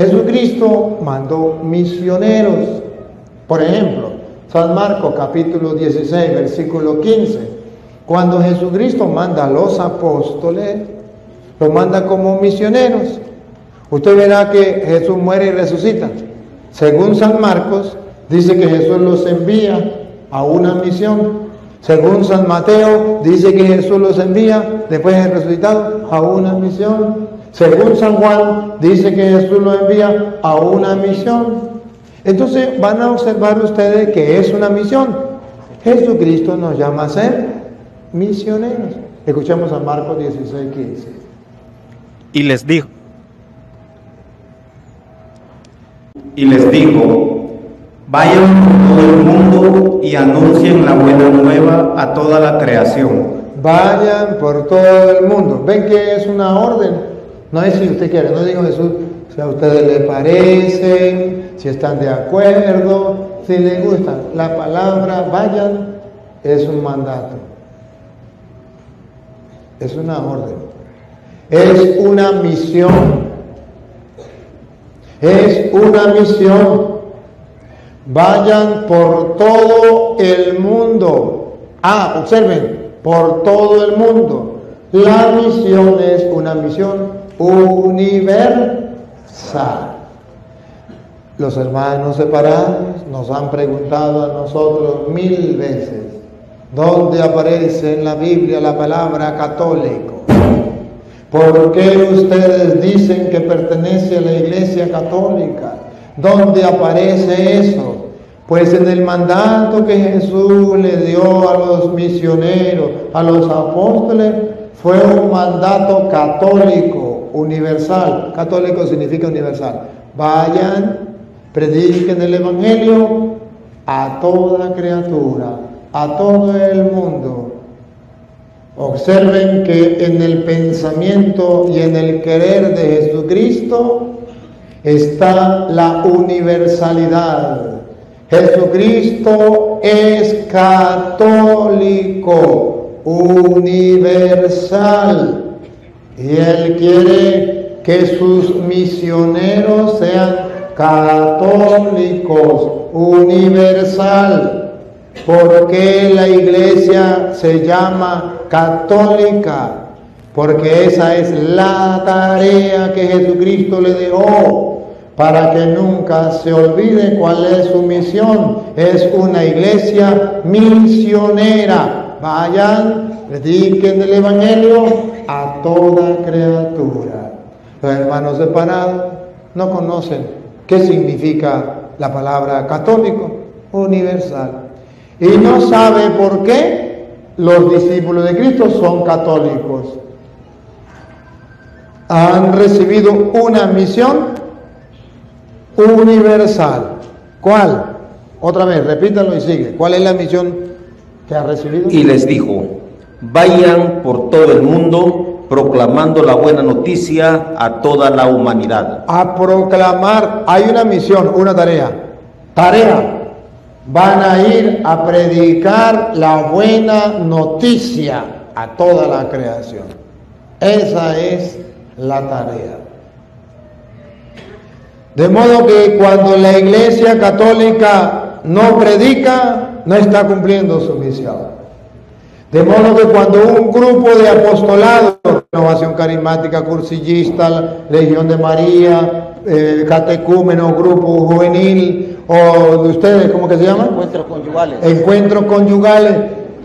Jesucristo mandó misioneros. Por ejemplo, San Marcos capítulo 16, versículo 15. Cuando Jesucristo manda a los apóstoles, los manda como misioneros. Usted verá que Jesús muere y resucita. Según San Marcos, dice que Jesús los envía a una misión. Según San Mateo, dice que Jesús los envía, después de resucitado, a una misión. Según San Juan, dice que Jesús los envía a una misión. Entonces van a observar ustedes que es una misión. Jesucristo nos llama a ser misioneros. Escuchamos a Marcos 16, 15. Y les dijo, y les dijo, vayan por todo el mundo y anuncien la buena nueva a toda la creación. Vayan por todo el mundo. Ven que es una orden. No es si usted quiere, no digo Jesús, si a ustedes les parecen, si están de acuerdo, si les gusta. La palabra vayan es un mandato. Es una orden. Es una misión. Es una misión. Vayan por todo el mundo. Ah, observen, por todo el mundo. La misión es una misión universal. Los hermanos separados nos han preguntado a nosotros mil veces, ¿dónde aparece en la Biblia la palabra católico? ¿Por qué ustedes dicen que pertenece a la Iglesia Católica? ¿Dónde aparece eso? Pues en el mandato que Jesús le dio a los misioneros, a los apóstoles, fue un mandato católico, universal. Católico significa universal. Vayan, prediquen el Evangelio a toda criatura, a todo el mundo. Observen que en el pensamiento y en el querer de Jesucristo está la universalidad. Jesucristo es católico, universal. Y Él quiere que sus misioneros sean católicos, universal. porque la iglesia se llama católica? Porque esa es la tarea que Jesucristo le dejó para que nunca se olvide cuál es su misión. Es una iglesia misionera. Vayan, prediquen el Evangelio a toda criatura. Los hermanos separados no conocen qué significa la palabra católico, universal. Y no sabe por qué los discípulos de Cristo son católicos. Han recibido una misión universal. ¿Cuál? Otra vez, repítalo y sigue. ¿Cuál es la misión que ha recibido? Y les dijo, vayan por todo el mundo proclamando la buena noticia a toda la humanidad. A proclamar, hay una misión, una tarea. Tarea. Van a ir a predicar la buena noticia a toda la creación. Esa es la tarea. De modo que cuando la Iglesia Católica no predica, no está cumpliendo su misión. De modo que cuando un grupo de apostolados, renovación carismática, cursillista, Legión de María, eh, catecúmeno, grupo juvenil, o de ustedes, ¿cómo que se llama? Encuentros conyugales. Encuentros conyugales,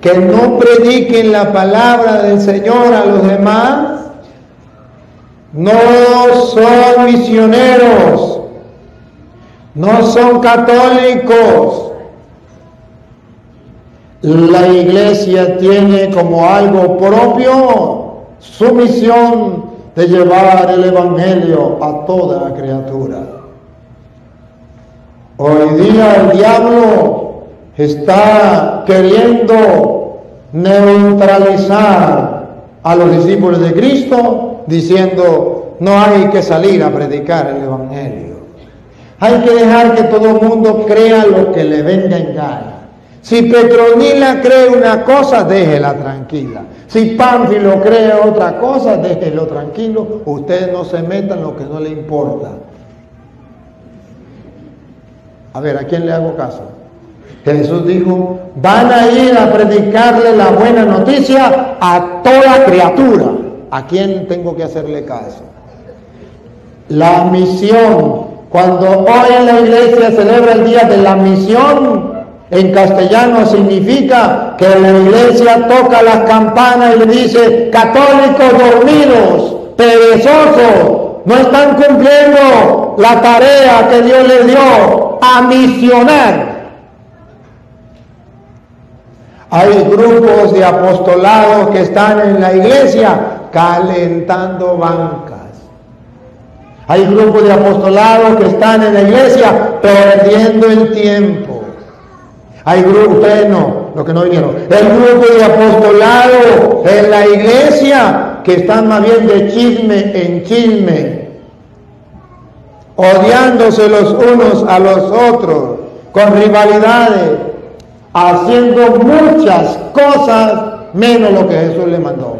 que no prediquen la palabra del Señor a los demás, no son misioneros, no son católicos. La iglesia tiene como algo propio su misión de llevar el Evangelio a toda criatura. Hoy día el diablo está queriendo neutralizar a los discípulos de Cristo diciendo no hay que salir a predicar el Evangelio. Hay que dejar que todo el mundo crea lo que le venga en gana. Si Petronila cree una cosa, déjela tranquila. Si Pánfilo cree otra cosa, déjelo tranquilo. Usted no se meta en lo que no le importa. A ver, ¿a quién le hago caso? Jesús dijo, van a ir a predicarle la buena noticia a toda criatura. ¿A quién tengo que hacerle caso? La misión. Cuando hoy en la iglesia celebra el día de la misión, en castellano significa que la iglesia toca las campanas y le dice, católicos dormidos, perezosos, no están cumpliendo la tarea que Dios les dio a misionar. Hay grupos de apostolados que están en la iglesia calentando bancas. Hay grupos de apostolados que están en la iglesia perdiendo el tiempo. Hay grupos, ustedes no, los que no vinieron. Hay grupos de apostolado en la iglesia que están más bien de chisme en chisme, odiándose los unos a los otros, con rivalidades, haciendo muchas cosas menos lo que Jesús le mandó.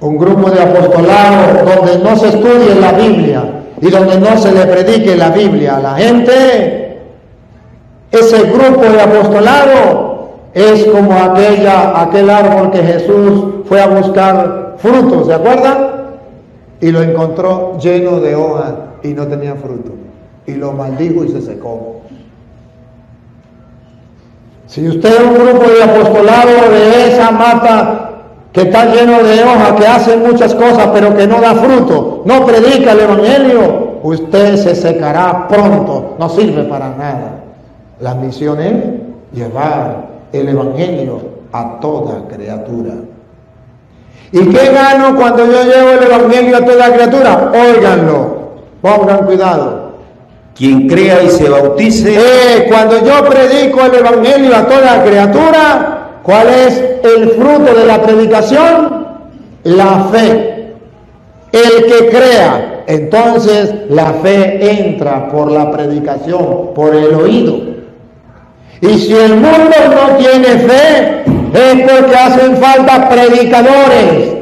Un grupo de apostolado donde no se estudie la Biblia y donde no se le predique la Biblia a la gente ese grupo de apostolado es como aquella, aquel árbol que Jesús fue a buscar frutos, ¿se acuerdan? Y lo encontró lleno de hojas y no tenía fruto. Y lo maldijo y se secó. Si usted es un grupo de apostolado de esa mata que está lleno de hojas, que hace muchas cosas, pero que no da fruto, no predica el Evangelio, usted se secará pronto, no sirve para nada. La misión es llevar el Evangelio a toda criatura. ¿Y qué gano cuando yo llevo el Evangelio a toda criatura? Óiganlo, pongan cuidado. Quien crea y se bautice. Eh, cuando yo predico el Evangelio a toda criatura, ¿cuál es el fruto de la predicación? La fe. El que crea, entonces la fe entra por la predicación, por el oído. Y si el mundo no tiene fe, es porque hacen falta predicadores,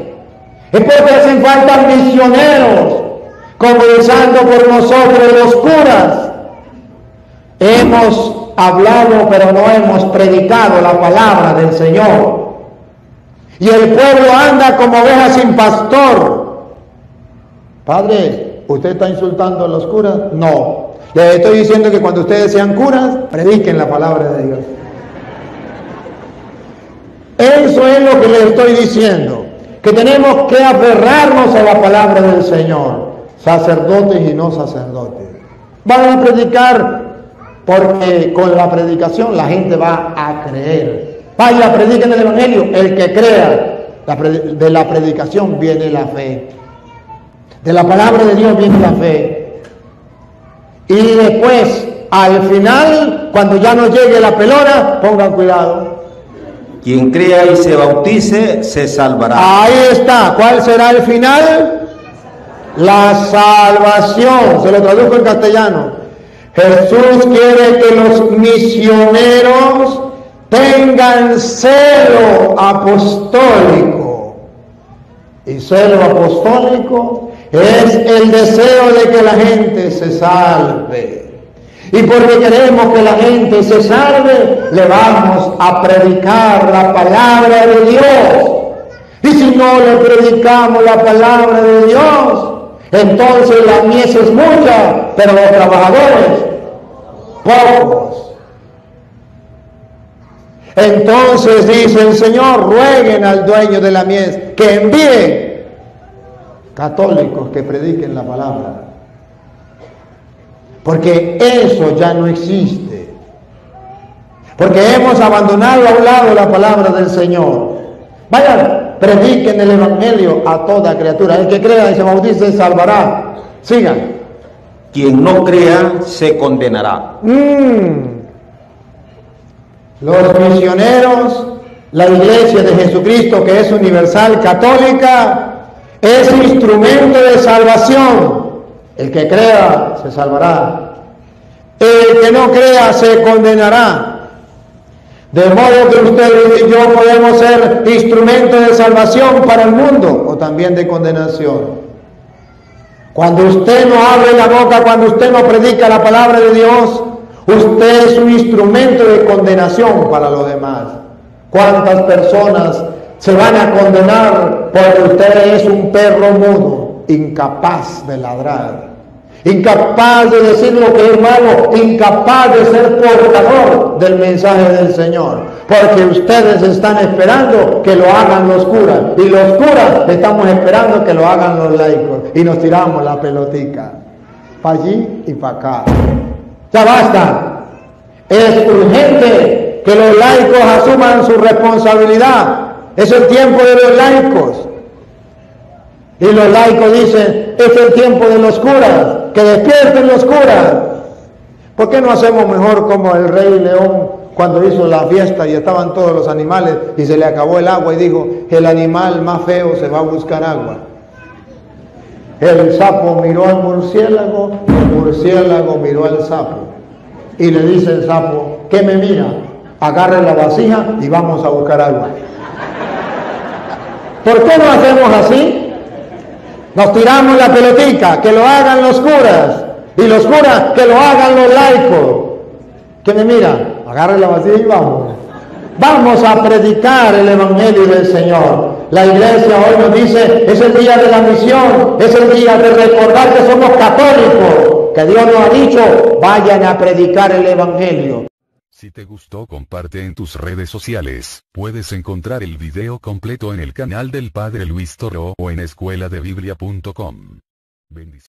es porque hacen falta misioneros, comenzando por nosotros los curas. Hemos hablado, pero no hemos predicado la palabra del Señor. Y el pueblo anda como oveja sin pastor. Padre, ¿usted está insultando a los curas? No. Les estoy diciendo que cuando ustedes sean curas, prediquen la palabra de Dios. Eso es lo que les estoy diciendo, que tenemos que aferrarnos a la palabra del Señor, sacerdotes y no sacerdotes. Van a predicar porque con la predicación la gente va a creer. Vaya, prediquen el Evangelio. El que crea, de la predicación viene la fe. De la palabra de Dios viene la fe. Y después, al final, cuando ya no llegue la pelona, pongan cuidado. Quien crea y se bautice, se salvará. Ahí está. ¿Cuál será el final? La salvación. Se lo traduzco en castellano. Jesús quiere que los misioneros tengan celo apostólico. Y celo apostólico es el deseo de que la gente se salve. Y porque queremos que la gente se salve, le vamos a predicar la palabra de Dios. Y si no le predicamos la palabra de Dios, entonces la mies es mucha, pero los trabajadores pocos. Entonces dice el Señor, rueguen al dueño de la mies que envíe católicos que prediquen la palabra. Porque eso ya no existe. Porque hemos abandonado a un lado la palabra del Señor. Vayan, prediquen el Evangelio a toda criatura. El que crea y se bautice salvará. Sigan. Quien no crea se condenará. Mm. Los misioneros, la iglesia de Jesucristo que es universal, católica, es instrumento de salvación. El que crea se salvará. El que no crea se condenará. De modo que usted y yo podemos ser instrumento de salvación para el mundo o también de condenación. Cuando usted no abre la boca, cuando usted no predica la palabra de Dios, usted es un instrumento de condenación para los demás. ¿Cuántas personas se van a condenar porque usted es un perro mudo, incapaz de ladrar? incapaz de decir lo que es malo, incapaz de ser portador del mensaje del Señor. Porque ustedes están esperando que lo hagan los curas. Y los curas estamos esperando que lo hagan los laicos. Y nos tiramos la pelotica. Para allí y para acá. Ya basta. Es urgente que los laicos asuman su responsabilidad. Es el tiempo de los laicos. Y los laicos dicen, es el tiempo de los curas, que despierten los curas. ¿Por qué no hacemos mejor como el rey León cuando hizo la fiesta y estaban todos los animales y se le acabó el agua y dijo, el animal más feo se va a buscar agua? El sapo miró al murciélago, el murciélago miró al sapo. Y le dice el sapo, ¿qué me mira? Agarre la vasija y vamos a buscar agua. ¿Por qué no hacemos así? Nos tiramos la pelotica, que lo hagan los curas. Y los curas, que lo hagan los laicos. Que me mira, la vacía y vamos. Vamos a predicar el Evangelio del Señor. La iglesia hoy nos dice, es el día de la misión, es el día de recordar que somos católicos, que Dios nos ha dicho, vayan a predicar el Evangelio. Si te gustó comparte en tus redes sociales, puedes encontrar el video completo en el canal del Padre Luis Toro o en escueladebiblia.com. Bendiciones.